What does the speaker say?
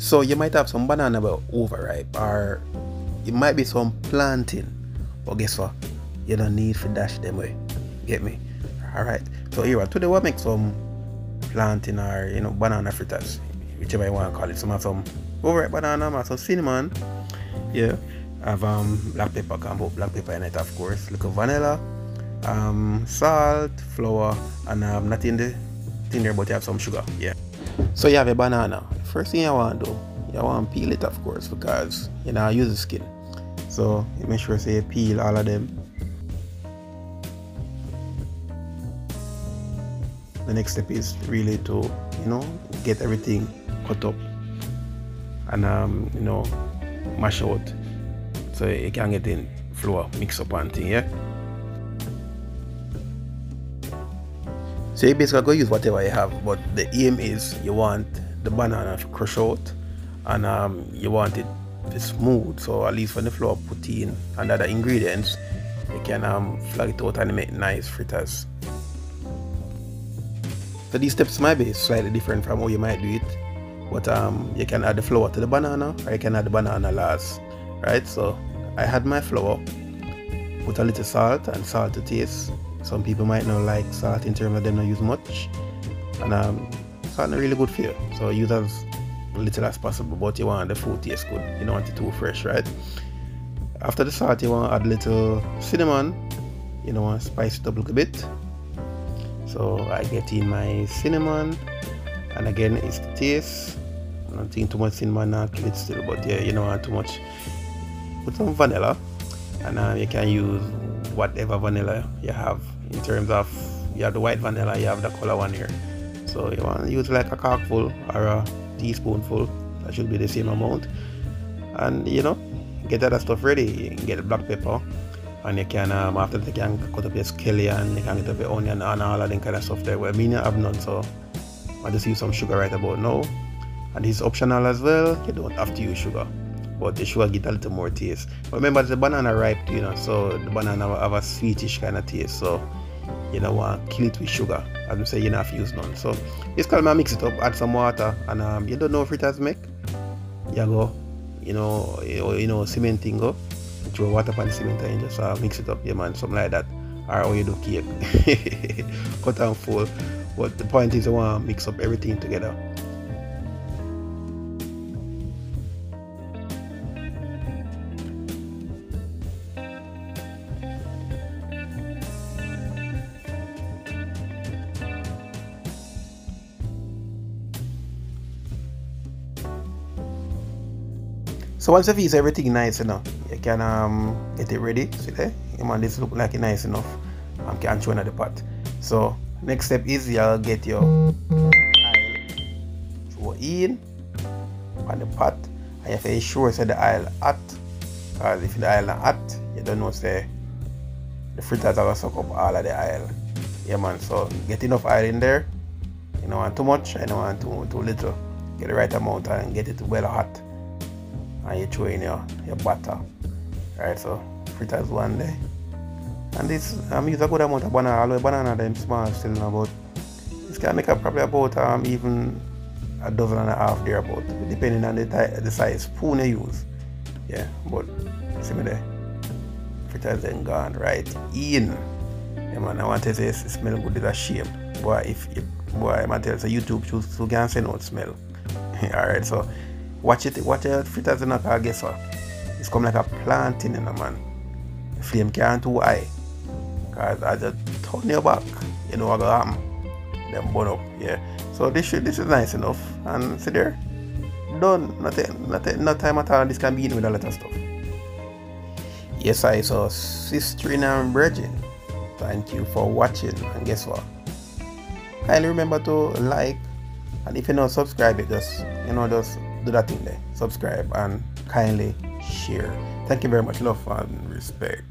So you might have some banana overripe or it might be some plantain. But guess what? You don't need to dash them away. Get me? Alright. So here today we'll make some plantain or you know banana fritters. Whichever you want to call it. Some have some overripe banana, have some cinnamon. Yeah. I have um black pepper, can put black pepper in it of course. Little vanilla, um salt, flour, and um nothing there thing there but you have some sugar. Yeah. So you have a banana. First thing you want to do, you want to peel it of course because you know I use the skin. So you make sure say peel all of them. The next step is really to you know get everything cut up and um you know mash out so you can get in flour mix up and thing yeah So you basically go use whatever you have, but the aim is you want the banana to crush out and um, you want it smooth. So at least when the flour put in and other ingredients, you can um, flag it out and make nice fritters. So these steps might be slightly different from how you might do it, but um, you can add the flour to the banana or you can add the banana last, right? So I had my flour, put a little salt and salt to taste some people might not like salt in terms of them not use much. And um, salt not really good feel. So use as little as possible, but you want the food taste good. You don't want it too fresh, right? After the salt, you want to add a little cinnamon. You know, spice it up a little bit. So I get in my cinnamon, and again, it's the taste. I don't think too much cinnamon not kill it still, but yeah, you don't want too much. Put some vanilla, and uh, you can use whatever vanilla you have in terms of you have the white vanilla you have the color one here so you want to use like a corkful or a teaspoonful that should be the same amount and you know get that stuff ready you can get black pepper and you can um, after that you can cut up your scallion you can get up your onion and all of that kind of stuff there well me not have none so I just use some sugar right about now and it's optional as well you don't have to use sugar but the sugar get a little more taste. But remember the banana ripe, you know, so the banana have a sweetish kind of taste. So you know want kill it with sugar. As I say, you to use none. So basically I mix it up, add some water, and um, you don't know if it has make. You go, you know, you, you know, cementing go. Throw water the cement and just uh, mix it up, yeah man, something like that. Or how you do cake. Cut and fold. But the point is you want to mix up everything together. So once you fix everything nice enough, you can um, get it ready. See there? You want this look like it nice enough. I um, can show another part. So next step is you'll get your oil throw in on the pot and you have to ensure say the oil hot. Because if the oil not hot, you don't know say the fritters are gonna suck up all of the oil. Yeah man, so get enough oil in there. You don't want too much, you don't want too, too little. Get the right amount and get it well hot and you throw in your, your butter. Right, so fritters one day. And this I'm use a good amount of banana, although banana them small still now, but this can make up probably about um even a dozen and a half there about depending on the the size spoon you use. Yeah, but see me there. Fritters then gone right in. Yeah man, I want to say it smell good is a shame. Boy, if you boy I'm tell you so YouTube choose to can say no smell. Alright, so Watch it, watch it fritters in a guess what? It's come like a plantain in a man. The flame can't too high. Cause I just turn your back, you know what gonna happen. Then burn up, yeah. So this should, this is nice enough. And see there, done. Nothing, nothing, no time at all. This can be eaten with a lot of stuff. Yes, I saw sister and brethren. Thank you for watching. And guess what? Kindly remember to like, and if you're not subscribe, it just you know just do that thing there. Subscribe and kindly share. Thank you very much. Love and respect.